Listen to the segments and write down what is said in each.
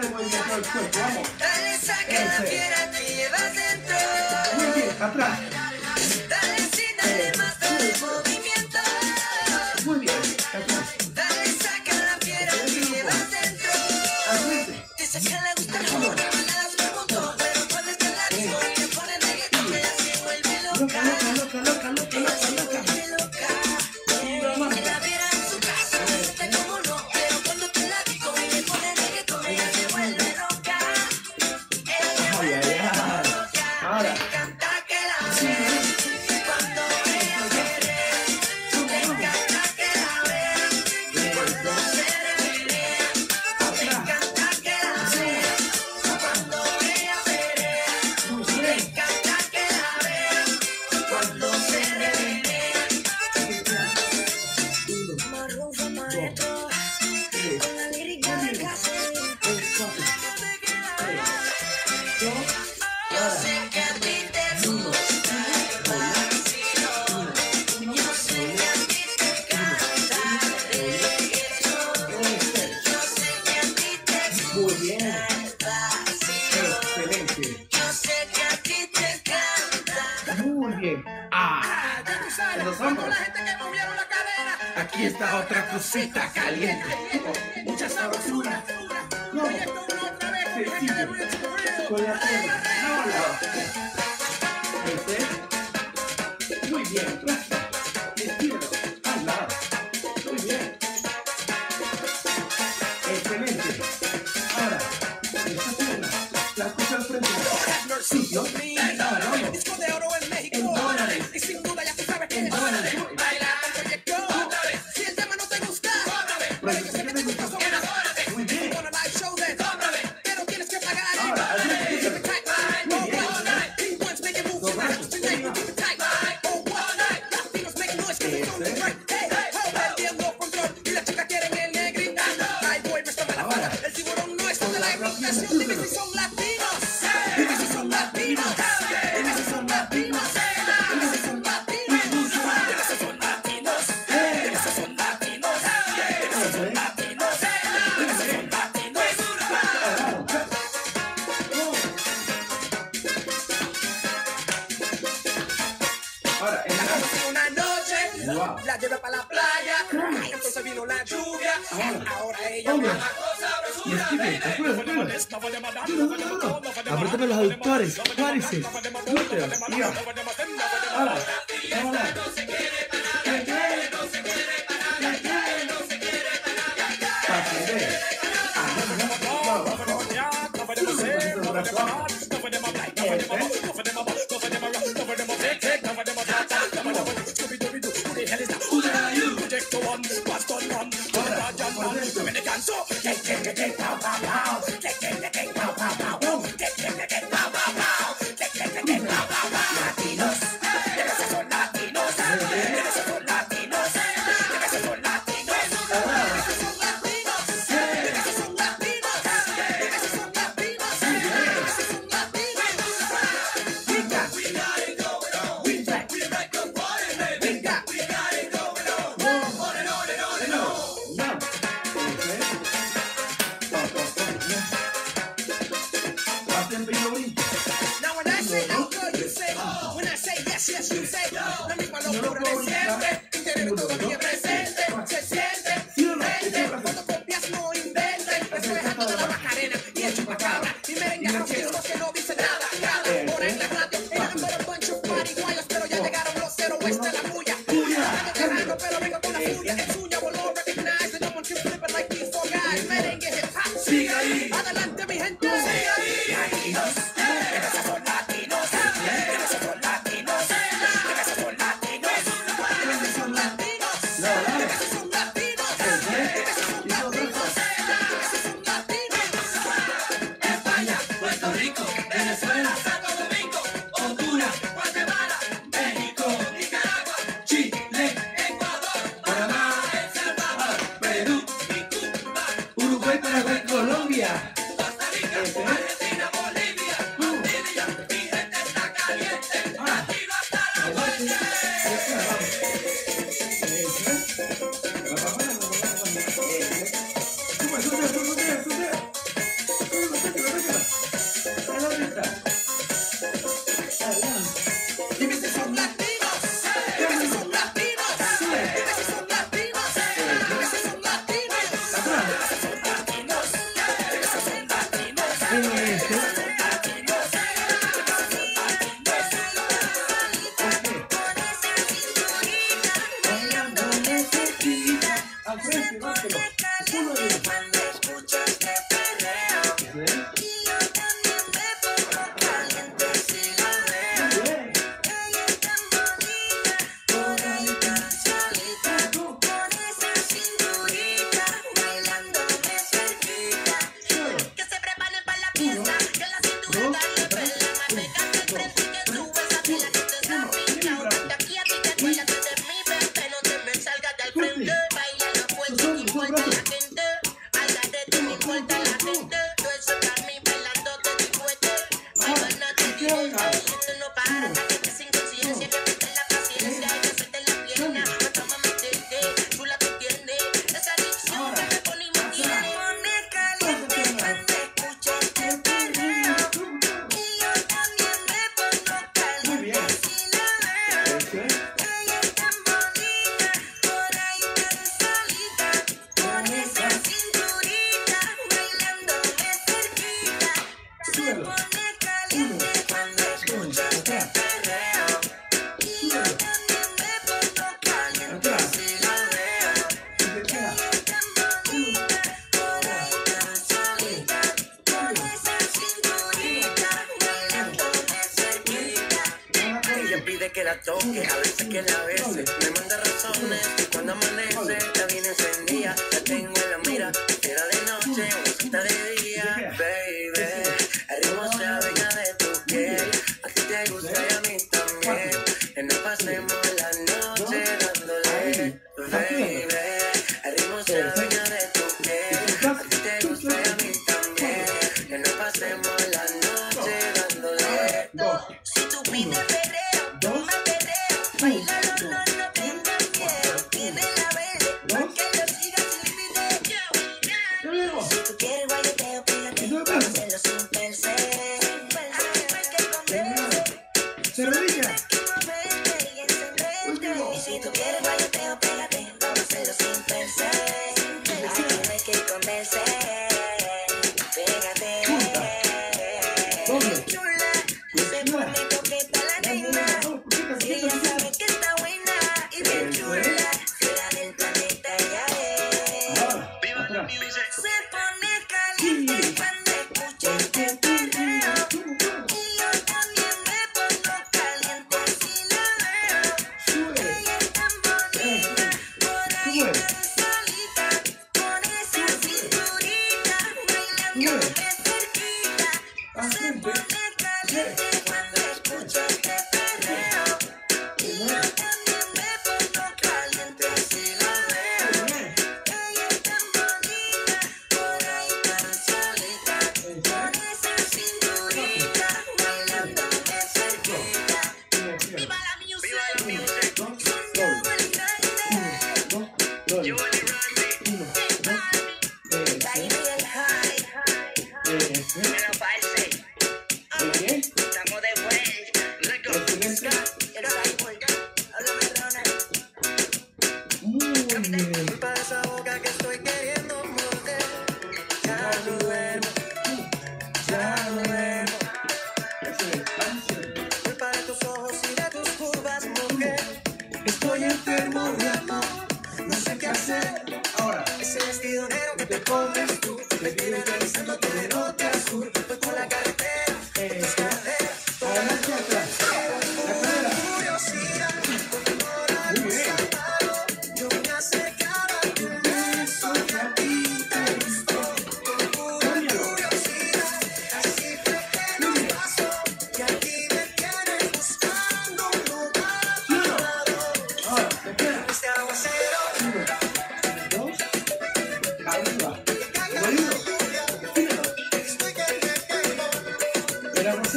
Dale, saca la fiera, te llevas dentro. Muy bien, atrás. Cita caliente.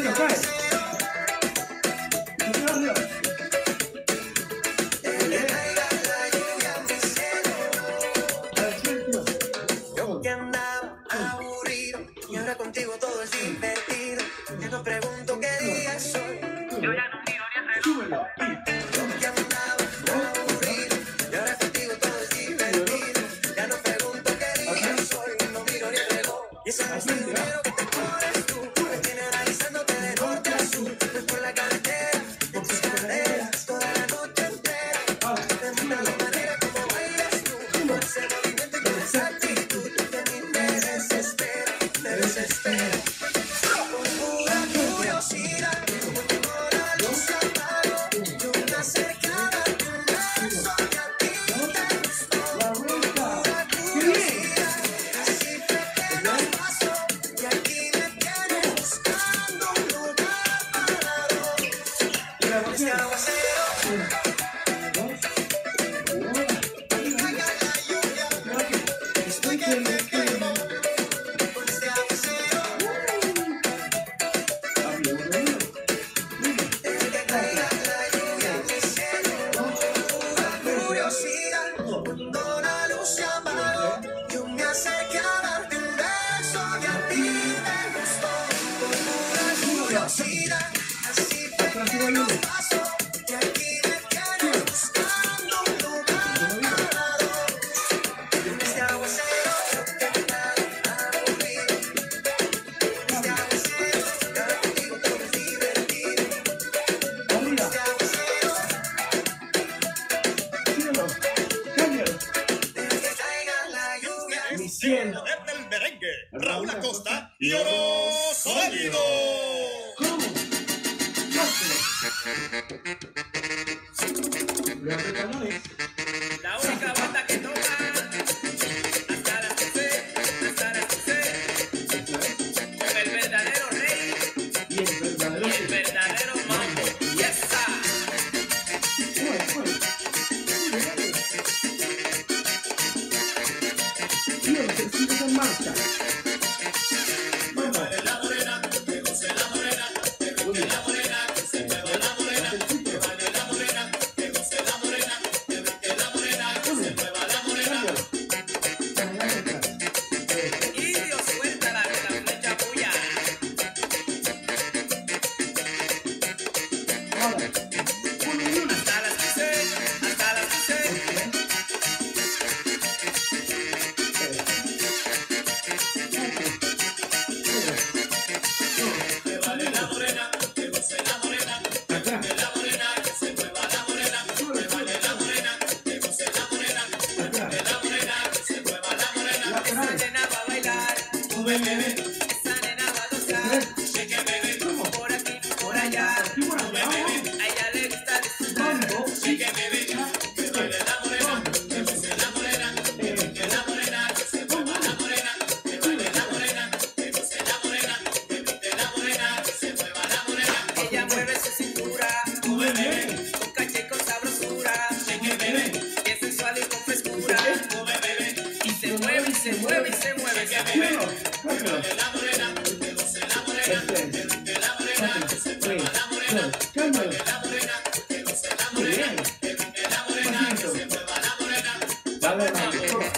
to the front.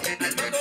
Dale. Toma.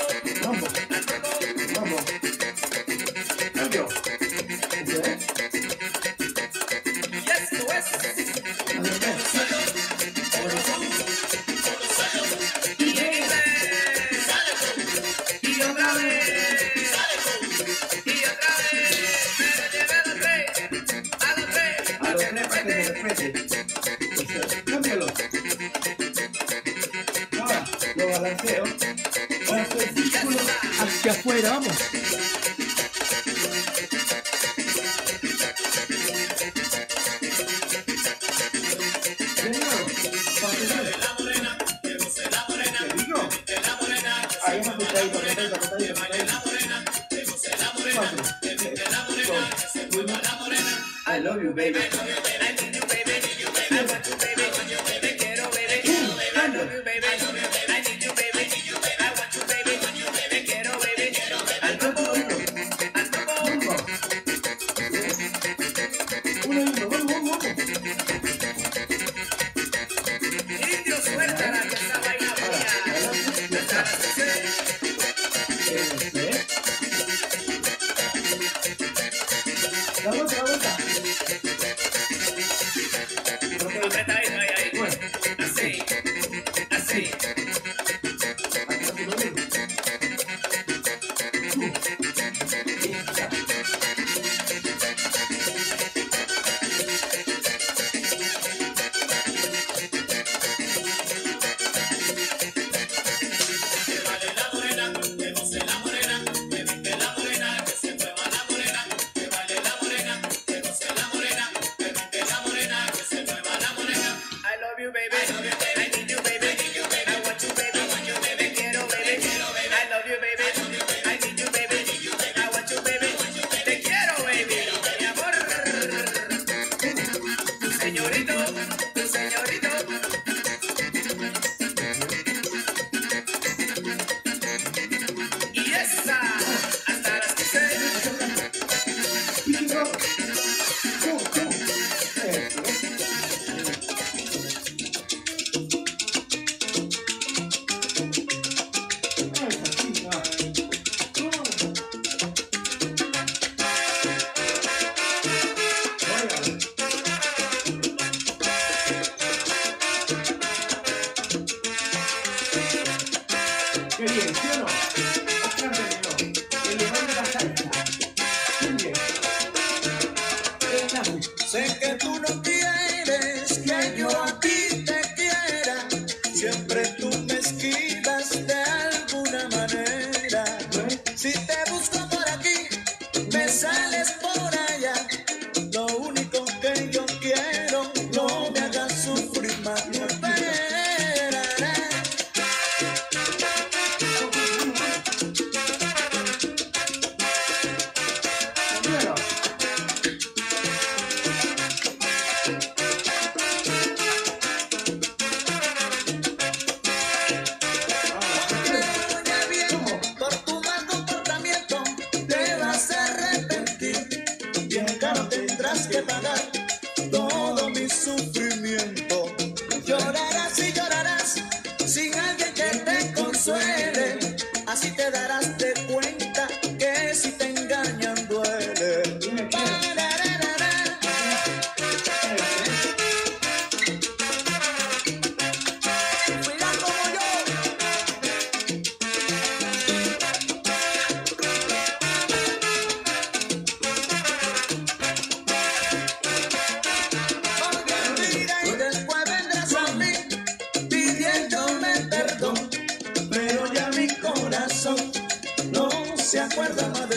recuerda, madre.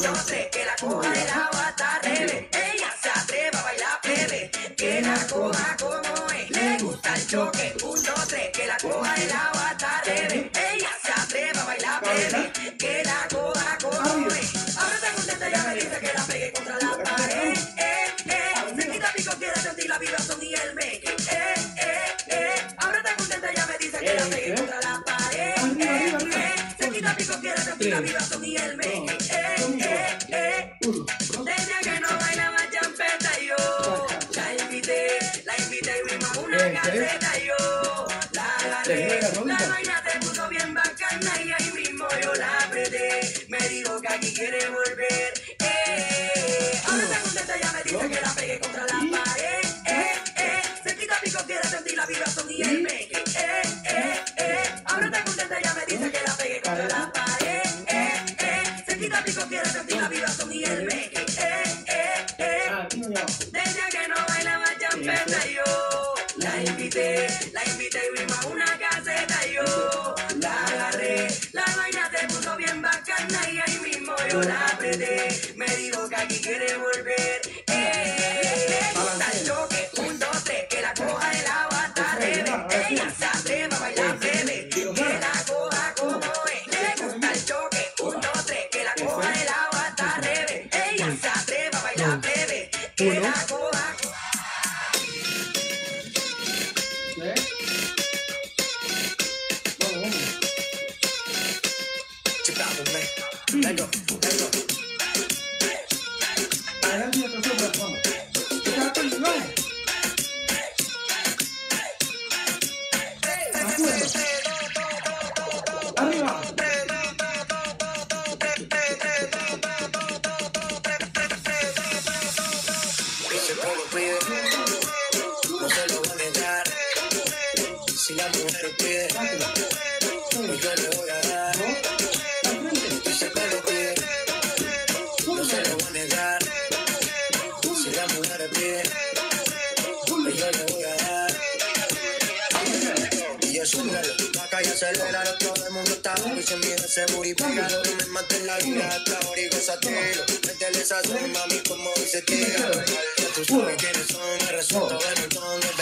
Yo sé que la coja de la bata rebe. Ella se atreve a bailar plebe. Que la coja como es. Le gusta el choque. Un, dos. Que la coja de la bata rebe.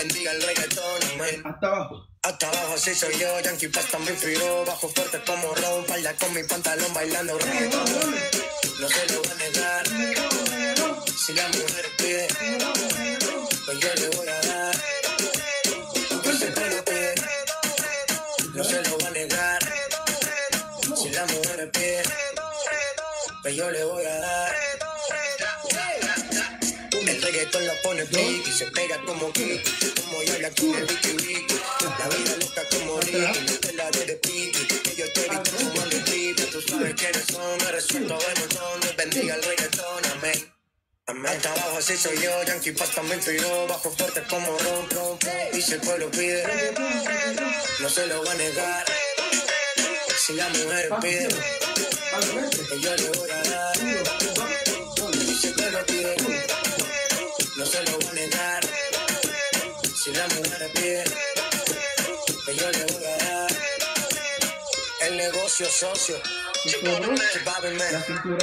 bendiga el reggaetón. Hasta abajo. Hasta abajo así soy yo, Yankee Paz también piró, bajo fuerte como Ron, palda con mi pantalón bailando reggaetón. No se lo voy a negar, si la mujer pide, pues yo le voy a dar. Pues se no se lo voy a negar, si la mujer pide, pues yo le voy a dar reggaetón la pone freaky. Se pega como Kiki, como y habla con el Ricky Ricky. La vida loca como Ricky, no te la de de Piki. Que yo te vi fumando triple. Tú sabes que eres son, eres un todo monotón. Dios bendiga el reggaetón, amén. Amén. Hasta abajo así soy yo, Yankee Pasta me inspiró, bajo fuerte como rom, rom, y si el pueblo pide, no se lo va a negar, si la mujer pide, yo le voy a dar. no se lo voy a negar. Si la mujer pide, que yo le voy a dar. El negocio socio. Yo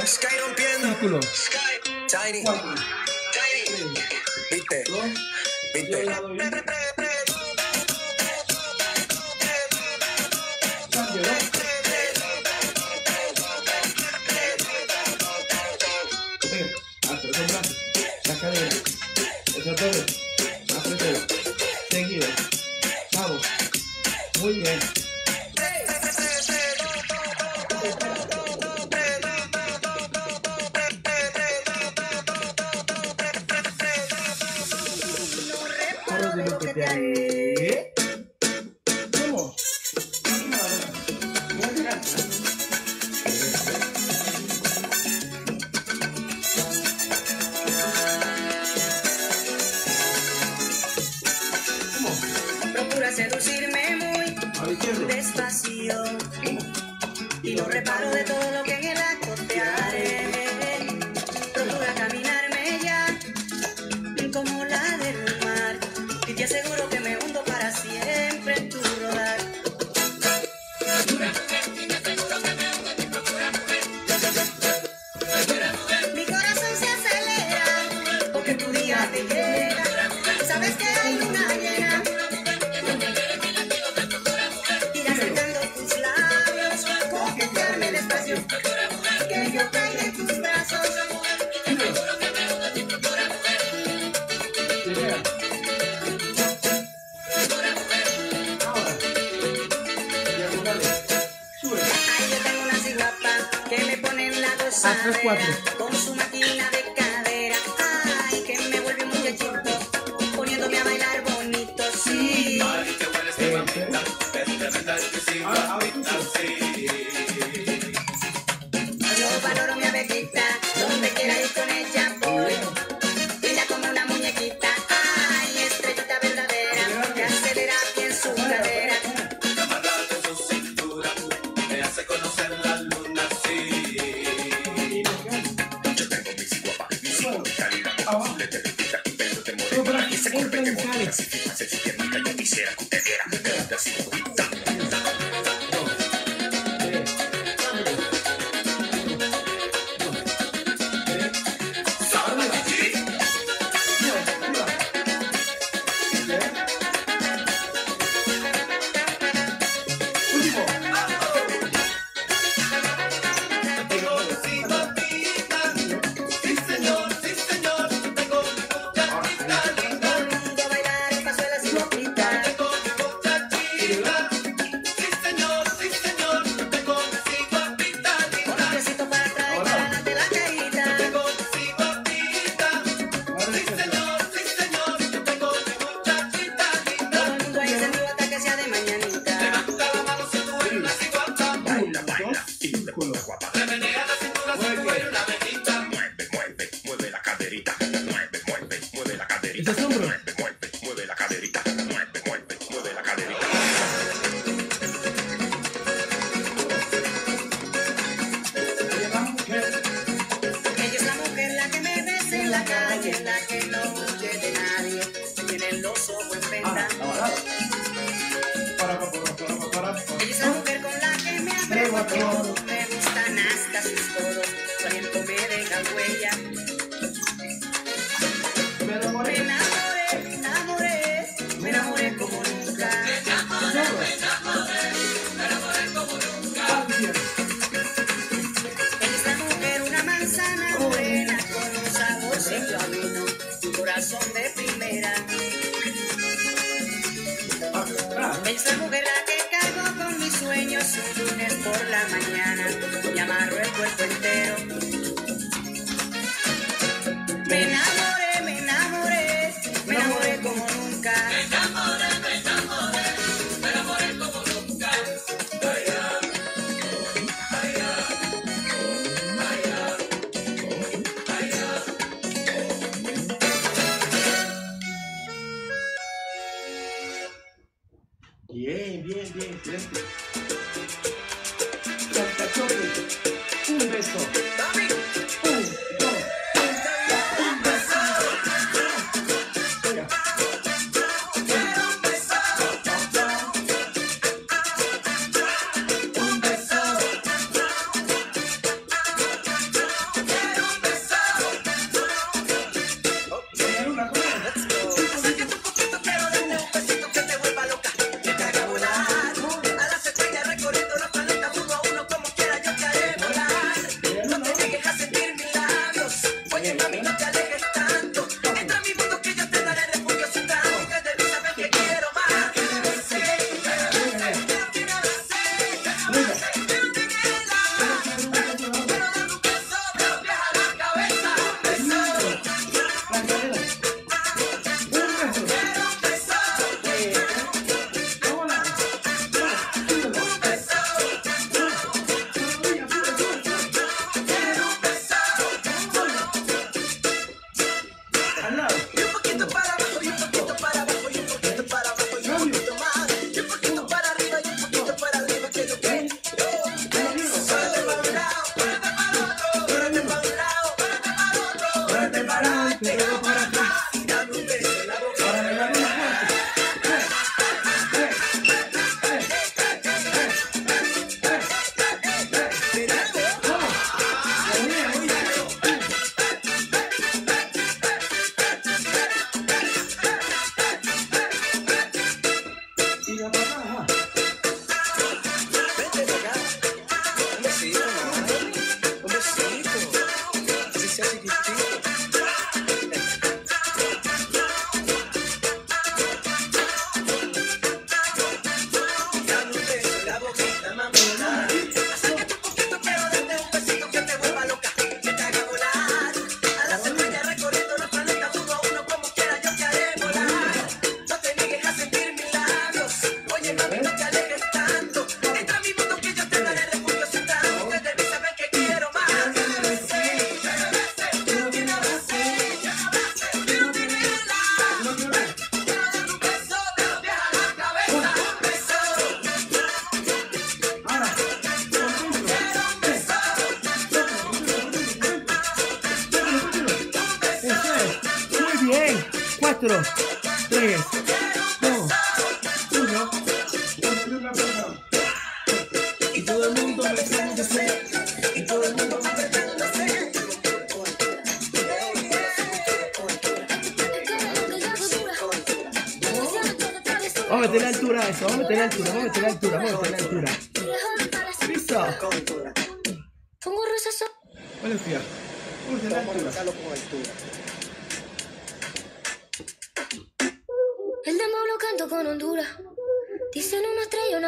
Sky rompiendo. Sky. Tiny. Tiny. Viste. Viste. Viste. Cuatro.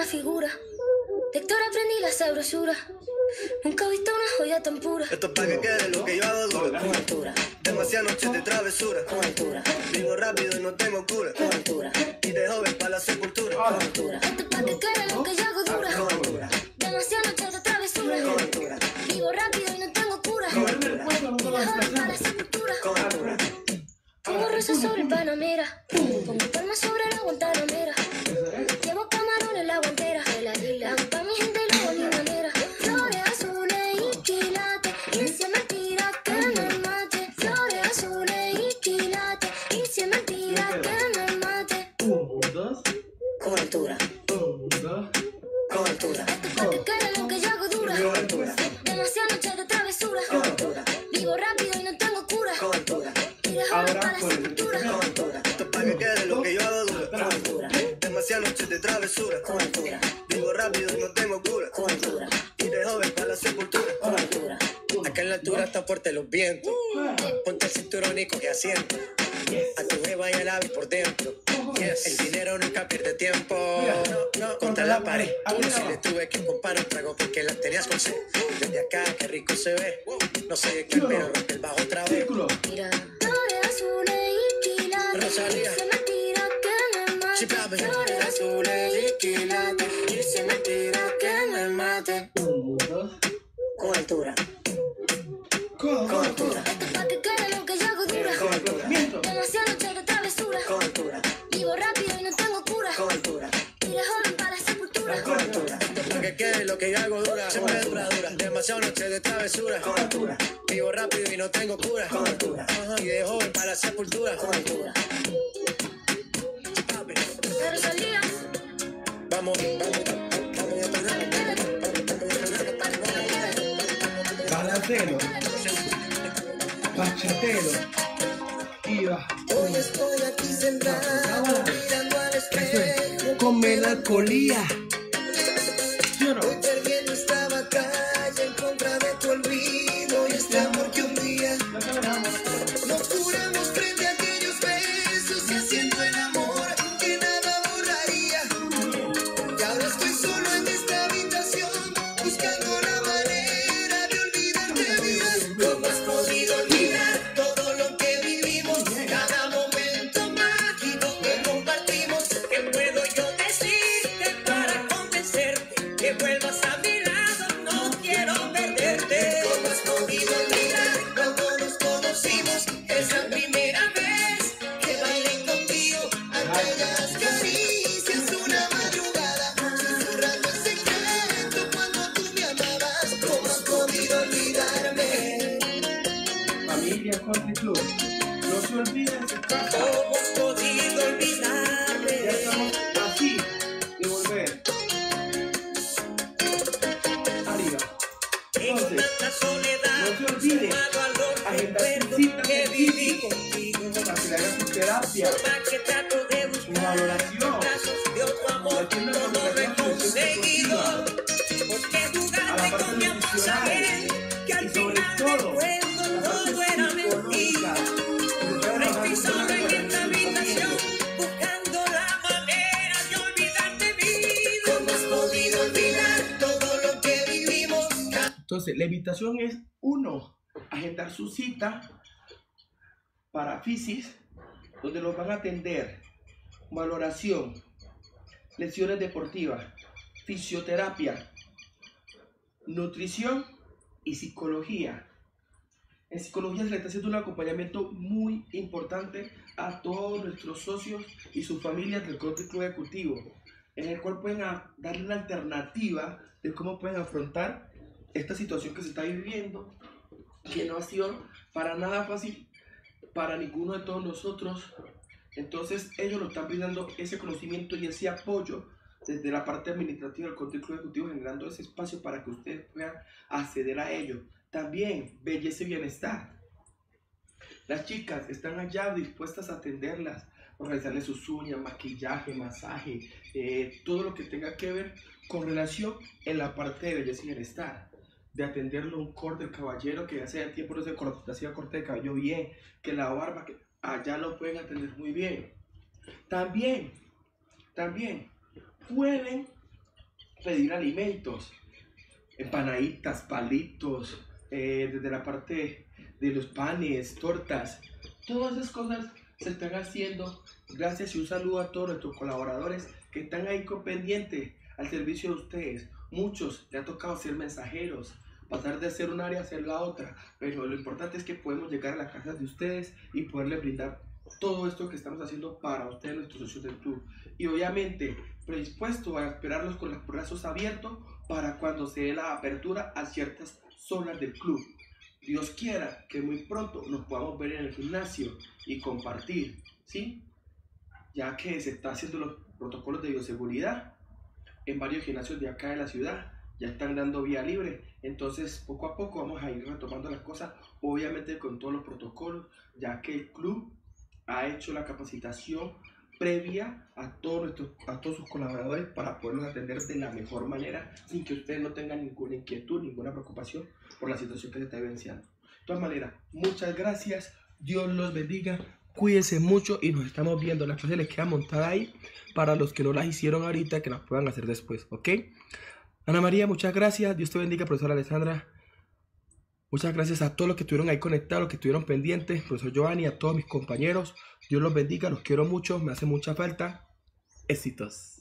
Figura. De Héctor aprendí la sabrosura. Nunca he visto una joya tan pura. Esto es para que quede lo que yo hago duro. Demasiadas noches de travesura. Vivo rápido y no tengo cura. Y de joven para la sepultura. Esto es pa' que quede lo que yo hago dura. Demasiadas noches de travesura. Vivo rápido y no tengo cura. El cuento, nunca lo Joven para la sepultura. Altura. Pongo rosas sobre Panamera. Pongo palmas sobre la Guantanamera. Camarones la guantera. Hago pa' mi gente luego ni manera. Flores azules y quilates. Y si es mentira que me mate. Flores azules y quilates. Y si es mentira que me mate. Un, dos, Cobertura. Travesura. Vivo rápido y no tengo cura. Y de joven para la sepultura. Acá en la altura está fuerte los vientos. Ponte el cinturón y coge asiento. A tu beba y al ave por dentro. El dinero nunca pierde tiempo. No, no, contra la pared. Tú si le tuve que comprar un trago porque la tenías con sed. Desde acá, qué rico se ve. No sé qué, pero rompe el bajo otra vez. Mira, flores azules y. Rosalía. Azules y quilates. Y si es mentira que me mate. Cobertura. Cobertura. Pa' que quede lo que yo hago dura. Travesura. Vivo rápido y no tengo cura. Y de joven para la sepultura. Para que quede lo que yo hago dura, siempre dura, dura. Demasiado noche de travesura. Vivo rápido y no tengo cura. Ajá, Y de joven para la sepultura. Vamos. Bachatero. Y va. Hoy estoy aquí sentado mirando al espejo. Con melancolía. Para FISIS, donde los van a atender valoración, lesiones deportivas, fisioterapia, nutrición y psicología. En psicología se le está haciendo un acompañamiento muy importante a todos nuestros socios y sus familias del Club Ejecutivo, en el cual pueden darle una alternativa de cómo pueden afrontar esta situación que se está viviendo, que no ha sido para nada fácil para ninguno de todos nosotros Entonces ellos lo están brindando ese conocimiento y ese apoyo desde la parte administrativa del Consejo Ejecutivo, generando ese espacio para que ustedes puedan acceder a ello. También belleza y bienestar. Las chicas están allá dispuestas a atenderlas, realizarles sus uñas, maquillaje, masaje, eh, todo lo que tenga que ver con relación en la parte de belleza y bienestar. De atenderlo un corte del caballero que hace tiempo no se corta- hacía corte de cabello bien, que la barba, que allá lo pueden atender muy bien. También, también pueden pedir alimentos, empanaditas, palitos, eh, desde la parte de los panes, tortas, todas esas cosas se están haciendo gracias y un saludo a todos nuestros colaboradores que están ahí con pendiente al servicio de ustedes. Muchos le ha tocado ser mensajeros, pasar de hacer un área a hacer la otra, pero lo importante es que podemos llegar a las casas de ustedes y poderles brindar todo esto que estamos haciendo para ustedes, nuestros socios del club. Y obviamente predispuesto a esperarlos con los brazos abiertos para cuando se dé la apertura a ciertas zonas del club. Dios quiera que muy pronto nos podamos ver en el gimnasio y compartir, ¿sí? Ya que se está haciendo los protocolos de bioseguridad en varios gimnasios de acá de la ciudad, ya están dando vía libre, entonces poco a poco vamos a ir retomando las cosas, obviamente con todos los protocolos, ya que el club ha hecho la capacitación previa a todos, a todos sus colaboradores para poderlos atender de la mejor manera sin que ustedes no tengan ninguna inquietud, ninguna preocupación por la situación que se está vivenciando. De todas maneras, muchas gracias, Dios los bendiga, cuídense mucho y nos estamos viendo. La clase les queda montada ahí para los que no las hicieron ahorita, que las puedan hacer después, ¿ok? Ana María, muchas gracias, Dios te bendiga, profesora Alessandra. Muchas gracias a todos los que estuvieron ahí conectados, los que estuvieron pendientes, profesor Giovanni, a todos mis compañeros. Dios los bendiga, los quiero mucho, me hace mucha falta. Éxitos.